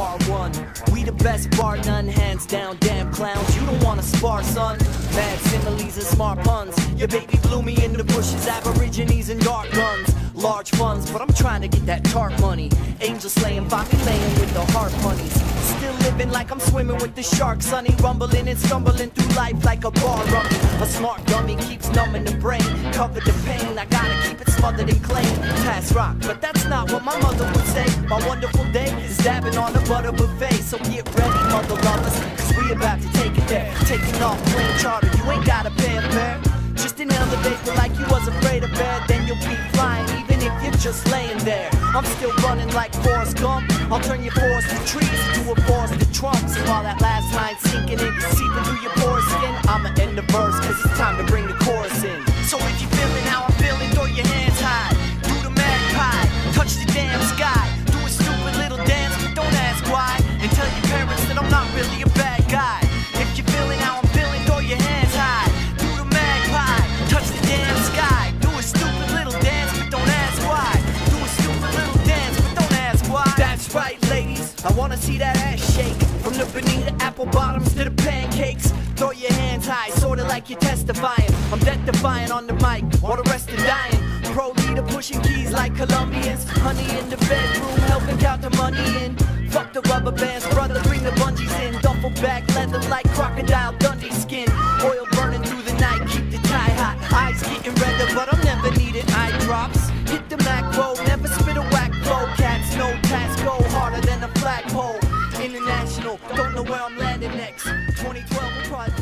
bar one. We the best bar none, hands down, damn clowns. You don't wanna spar, son. Mad similes and smart puns. Your baby blew me in the bushes, aborigines and dark guns. Large funds, but I'm trying to get that tart money. Angel slaying, Bobby laying with the heart bunnies. Still living like I'm swimming with the sharks, sonny. Rumbling and stumbling through life like a bar rummy. A smart dummy keeps numbing the brain. Cover the pain, I gotta keep it smothered in clay. Pass rock, but that's not what my mother would say. My wonderful day is dabbing on a butter buffet. So get ready, mother lovers, cause we about to take it there. Taking off plane charter, you ain't pay a fare. Just inhale the vapor like you was afraid of bed, then you'll be flying even if you're just laying there. I'm still running like Forrest Gump. I'll turn your forest to trees into a forest of trunks. And while that last line sinking in, seeping through your porous skin, I'ma end the verse, cause it's time to bring Right, ladies. I wanna see that ass shake. From the bonita apple bottoms to the pancakes. Throw your hands high, sorta like you're testifying. I'm death defying on the mic, while the rest are dying. Pro leader pushing keys like Colombians. Honey in the bedroom, helping count the money in. Fuck the rubber bands, brother, bring the bungees in. Duffel bag leather like crocodile Dundee skin. Oil where I'm landing next. 2012 will probably